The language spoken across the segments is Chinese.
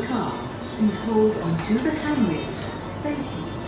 the car. Please hold onto the handrail. Thank you.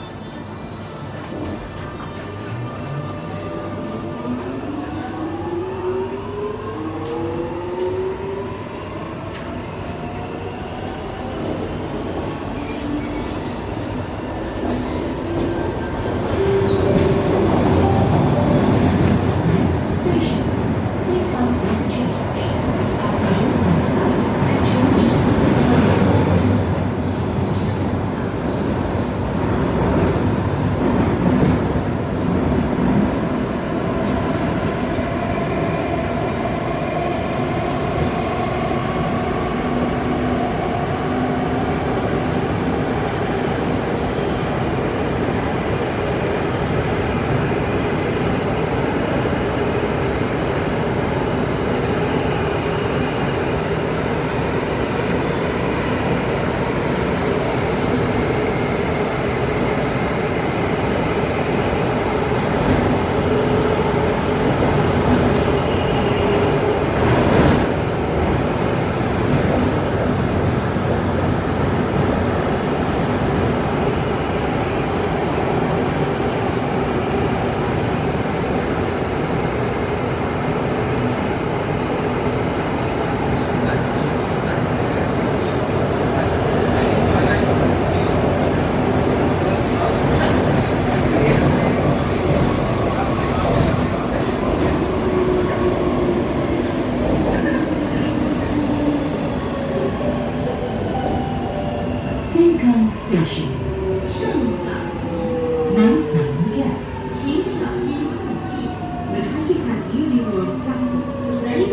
就是剩的能存着，请小心缝隙。你看这款羽绒服，单一